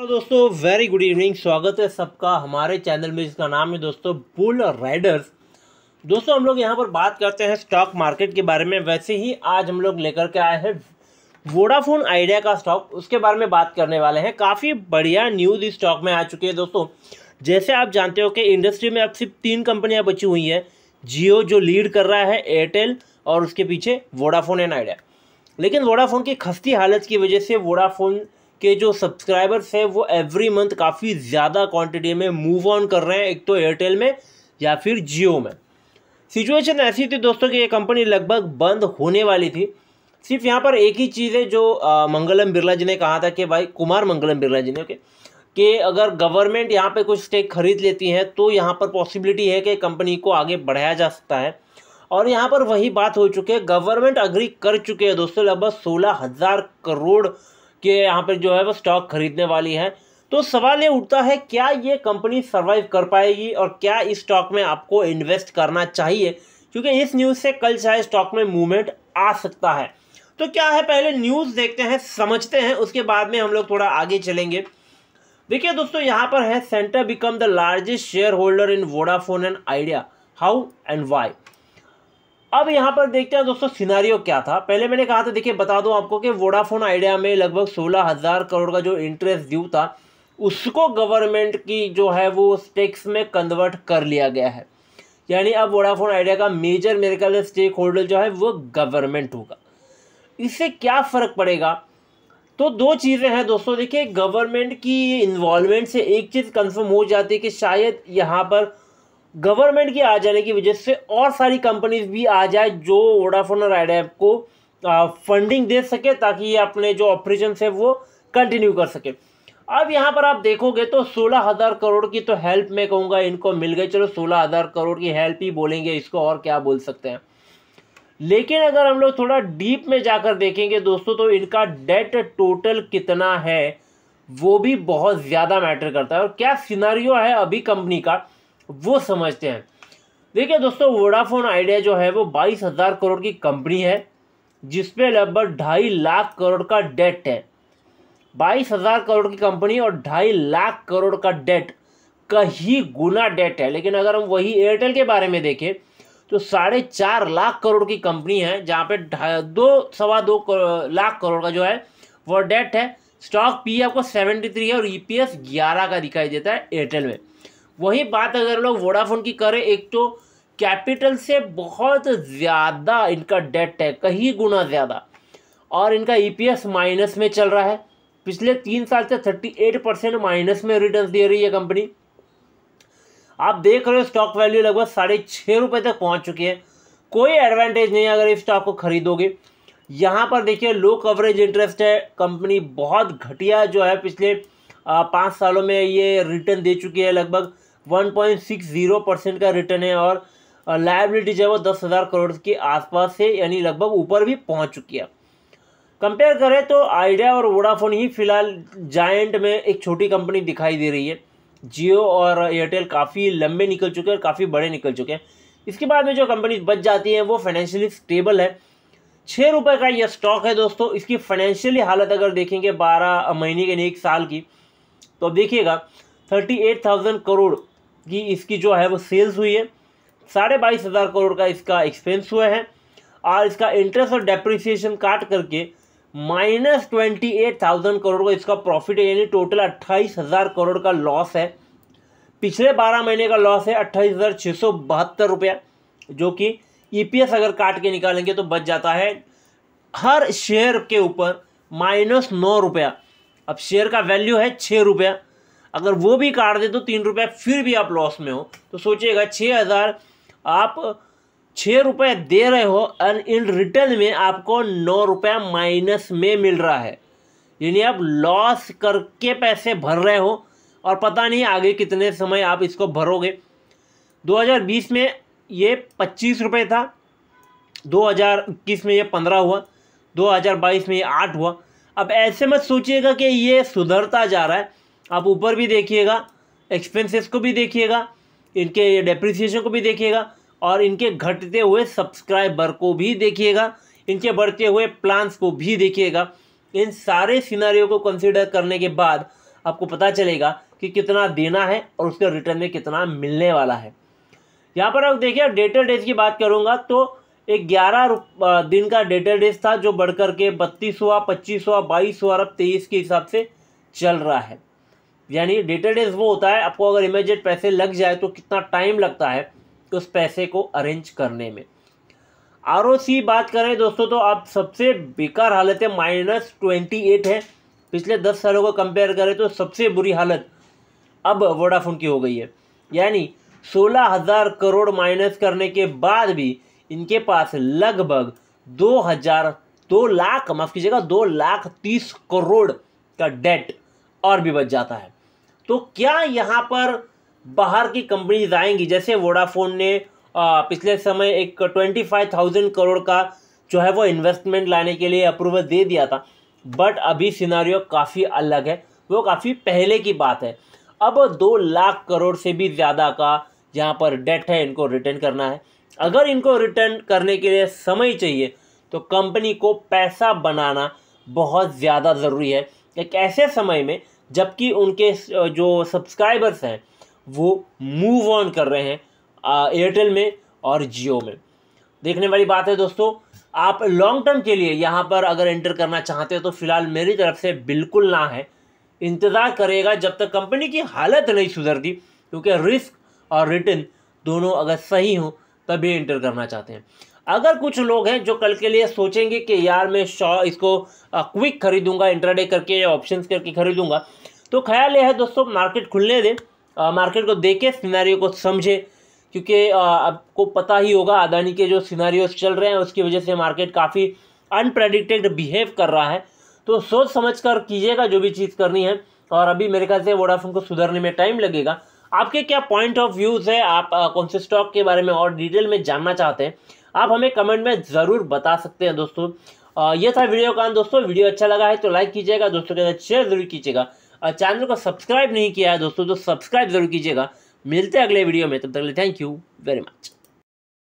तो दोस्तों very good evening स्वागत है सबका हमारे चैनल में, जिसका नाम है दोस्तों बुल राइडर्स दोस्तों, हम लोग यहाँ पर बात करते हैं स्टॉक मार्केट के बारे में। वैसे ही आज हम लोग लेकर के आए हैं वोडाफोन आइडिया का स्टॉक उसके बारे में बात करने वाले हैं। काफ़ी बढ़िया न्यूज़ इस स्टॉक में आ चुकी है दोस्तों। जैसे आप जानते हो कि इंडस्ट्री में अब सिर्फ़ तीन कंपनियाँ बची हुई हैं। जियो जो लीड कर रहा है एयरटेल और उसके पीछे वोडाफोन एंड आइडिया लेकिन वोडाफोन की खस्ती हालत की वजह से वोडाफोन के जो सब्सक्राइबर्स हैं, वो एवरी मंथ काफ़ी ज़्यादा क्वांटिटी में मूव ऑन कर रहे हैं, एक तो एयरटेल में या फिर जियो में। सिचुएशन ऐसी थी दोस्तों कि ये कंपनी लगभग बंद होने वाली थी। सिर्फ़ यहाँ पर एक ही चीज़ है जो मंगलम बिरला जी ने कहा था कि भाई, कुमार मंगलम बिरला जी ने, ओके, कि अगर गवर्नमेंट यहाँ पे कुछ स्टेक खरीद लेती है तो यहाँ पर पॉसिबिलिटी है कि कंपनी को आगे बढ़ाया जा सकता है। और यहाँ पर वही बात हो चुकी है गवर्नमेंट अग्री कर चुके हैं दोस्तों, लगभग सोलह हज़ार करोड़ के यहाँ पर जो है वो स्टॉक खरीदने वाली है। तो सवाल ये उठता है, क्या ये कंपनी सर्वाइव कर पाएगी और क्या इस स्टॉक में आपको इन्वेस्ट करना चाहिए? क्योंकि इस न्यूज़ से कल चाहे स्टॉक में मूवमेंट आ सकता है। तो क्या है, पहले न्यूज़ देखते हैं, समझते हैं, उसके बाद में हम लोग थोड़ा आगे चलेंगे। देखिए दोस्तों, यहाँ पर है centre become the largest share holder in Vodafone and Idea how and why अब यहाँ पर देखते हैं दोस्तों सिनारियो क्या था। पहले मैंने कहा था, देखिए, बता दूँ आपको कि वोडाफोन आइडिया में लगभग सोलह हज़ार करोड़ का जो इंटरेस्ट ड्यू था, उसको गवर्नमेंट की जो है वो स्टेक्स में कन्वर्ट कर लिया गया है। यानी अब वोडाफोन आइडिया का मेजर मेरे ख्याल स्टेक होल्डर जो है वो गवर्नमेंट होगा। इससे क्या फ़र्क पड़ेगा? तो दो चीज़ें हैं दोस्तों, देखिए गवर्नमेंट की इन्वॉल्वमेंट से एक चीज़ कंफर्म हो जाती है कि शायद यहाँ पर गवर्नमेंट के आ जाने की वजह से और सारी कंपनीज़ भी आ जाए जो वोडाफोन और आइडिया को फंडिंग दे सके ताकि ये अपने जो ऑपरेशन है वो कंटिन्यू कर सके। अब यहाँ पर आप देखोगे तो सोलह हज़ार करोड़ की तो हेल्प मैं कहूँगा इनको मिल गई। चलो सोलह हज़ार करोड़ की हेल्प ही बोलेंगे, इसको और क्या बोल सकते हैं। लेकिन अगर हम लोग थोड़ा डीप में जाकर देखेंगे दोस्तों तो इनका डेट टोटल कितना है, वो भी बहुत ज़्यादा मैटर करता है। और क्या सिनारियो है अभी कंपनी का? वो समझते हैं। देखिए दोस्तों वोडाफोन आइडिया जो है वो बाईस हज़ार करोड़ की कंपनी है, जिसपे लगभग ढाई लाख करोड़ का डेट है। बाईस हज़ार करोड़ की कंपनी और ढाई लाख करोड़ का डेट कहीं गुना डेट है। लेकिन अगर हम वही एयरटेल के बारे में देखें तो साढ़े चार लाख करोड़ की कंपनी है, जहाँ पे दो, सवा दो लाख करोड़ का जो है, वो डेट है। स्टॉक पी आपको सेवेंटी थ्री है और ई पी एस ग्यारह का दिखाई देता है एयरटेल में। वही बात अगर लोग वोडाफोन की करें, एक तो कैपिटल से बहुत ज़्यादा इनका डेट है, कहीं गुना ज़्यादा। और इनका ईपीएस e माइनस में चल रहा है। पिछले तीन साल से थर्टी एट परसेंट माइनस में रिटर्न दे रही है कंपनी आप देख रहे हो स्टॉक वैल्यू लगभग साढ़े छः रुपये तक पहुँच चुकी है। कोई एडवांटेज नहीं अगर इस स्टॉक को खरीदोगे। यहाँ पर देखिए लो कवरेज इंटरेस्ट है। कंपनी बहुत घटिया जो है, पिछले पाँच सालों में ये रिटर्न दे चुकी है लगभग। 1.60 परसेंट का रिटर्न है और लाइबिलिटी जो है वो दस हज़ार करोड़ के आसपास से यानी लगभग ऊपर भी पहुँच चुकी है। कंपेयर करें तो आइडिया और वोडाफोन ही फ़िलहाल जायंट में एक छोटी कंपनी दिखाई दे रही है। जियो और एयरटेल काफ़ी लंबे निकल चुके हैं और काफ़ी बड़े निकल चुके हैं। इसके बाद में जो कंपनी बच जाती हैं, वो फाइनेंशियली स्टेबल है। छः रुपये का यह स्टॉक है दोस्तों। इसकी फाइनेंशियली हालत अगर देखेंगे बारह महीने के नहीं, एक साल की तो अब देखिएगा थर्टी एट थाउज़ेंड करोड़ की इसकी जो है वो सेल्स हुई है। साढ़े बाईस हज़ार करोड़ का इसका एक्सपेंस हुआ है और इसका इंटरेस्ट और डेप्रिसिएशन काट करके minus twenty eight thousand crore का इसका प्रॉफिट है, यानी टोटल अट्ठाईस हज़ार करोड़ का लॉस है। पिछले बारह महीने का लॉस है अट्ठाईस हज़ार छः सौ बहत्तर रुपया, जो कि ईपीएस अगर काट के निकालेंगे तो बच जाता है। हर शेयर के ऊपर माइनस नौ रुपया। अब शेयर का वैल्यू है छः रुपया। अगर वो भी काट दे तो तीन रुपये फिर भी आप लॉस में हो। तो सोचिएगा छः हज़ार आप छः रुपये दे रहे हो एंड इन रिटर्न में आपको नौ रुपया माइनस में मिल रहा है। यानी आप लॉस करके पैसे भर रहे हो और पता नहीं आगे कितने समय आप इसको भरोगे। 2020 में ये पच्चीस रुपये था 2021 में ये पंद्रह हुआ 2022 में ये आठ हुआ। अब ऐसे मत सोचिएगा कि ये सुधरता जा रहा है। आप ऊपर भी देखिएगा एक्सपेंसेस को भी देखिएगा, इनके डेप्रिसिएशन को भी देखिएगा और इनके घटते हुए सब्सक्राइबर को भी देखिएगा, इनके बढ़ते हुए प्लान्स को भी देखिएगा। इन सारे सिनारियों को कंसिडर करने के बाद आपको पता चलेगा कि कितना देना है और उसके रिटर्न में कितना मिलने वाला है। यहाँ पर आप देखिए डेटर डेज़ की बात करूँगा तो एक ग्यारह दिन का डेटर डेज़ था जो बढ़ कर के बत्तीस हुआ, पच्चीस हुआ, बाईस हुआ और अब तेईस के हिसाब से चल रहा है। यानी डेटर डेज़ वो होता है, आपको अगर इमीजिएट पैसे लग जाए तो कितना टाइम लगता है उस पैसे को अरेंज करने में। आर बात करें दोस्तों तो आप सबसे बेकार हालत है माइनस ट्वेंटी एट है। पिछले दस सालों को कंपेयर करें तो सबसे बुरी हालत अब वोडाफोन की हो गई है। यानी सोलह हज़ार करोड़ माइनस करने के बाद भी इनके पास लगभग दो हज़ार, दो लाख, माफ़ कीजिएगा, दो लाख तीस करोड़ का डेट और भी बच जाता है। तो क्या यहाँ पर बाहर की कंपनीज़ आएँगी? जैसे वोडाफोन ने पिछले समय एक ट्वेंटी फाइव थाउज़ेंड करोड़ का जो है वो इन्वेस्टमेंट लाने के लिए अप्रूवल दे दिया था। बट अभी सिनारियो काफ़ी अलग है। वो काफ़ी पहले की बात है। अब दो लाख करोड़ से भी ज़्यादा का जहाँ पर डेट है, इनको रिटर्न करना है। अगर इनको रिटर्न करने के लिए समय चाहिए तो कंपनी को पैसा बनाना बहुत ज़्यादा ज़रूरी है। एक ऐसे समय में जबकि उनके जो सब्सक्राइबर्स हैं, वो मूव ऑन कर रहे हैं एयरटेल में और जियो में। देखने वाली बात है दोस्तों, आप लॉन्ग टर्म के लिए यहाँ पर अगर एंटर करना चाहते हो तो फ़िलहाल मेरी तरफ़ से बिल्कुल ना है। इंतज़ार करेगा जब तक कंपनी की हालत नहीं सुधरती, क्योंकि रिस्क और रिटर्न दोनों अगर सही हो, तभी एंटर करना चाहते हैं। अगर कुछ लोग हैं जो कल के लिए सोचेंगे कि यार मैं शॉ, इसको क्विक खरीदूँगा इंटरडे करके या ऑप्शंस करके खरीदूँगा तो ख्याल ये है दोस्तों मार्केट खुलने दें। मार्केट को देखे सिनारियों को समझे। क्योंकि आपको पता ही होगा, अदानी के जो सिनारियोस चल रहे हैं, उसकी वजह से मार्केट काफ़ी अनप्रेडिक्टेड बिहेव कर रहा है। तो सोच समझ कर कीजिएगा जो भी चीज़ करनी है। और अभी मेरे ख्याल से वोडाफोन को सुधरने में टाइम लगेगा। आपके क्या पॉइंट ऑफ़ व्यूज़ है? आप कौन से स्टॉक के बारे में और डिटेल में जानना चाहते हैं? आप हमें कमेंट में ज़रूर बता सकते हैं दोस्तों। ये था वीडियो का दोस्तों, वीडियो अच्छा लगा है तो लाइक कीजिएगा। दोस्तों के साथ शेयर ज़रूर कीजिएगा। चैनल को सब्सक्राइब नहीं किया है दोस्तों तो सब्सक्राइब ज़रूर कीजिएगा। मिलते हैं अगले वीडियो में, तब तक थैंक यू वेरी मच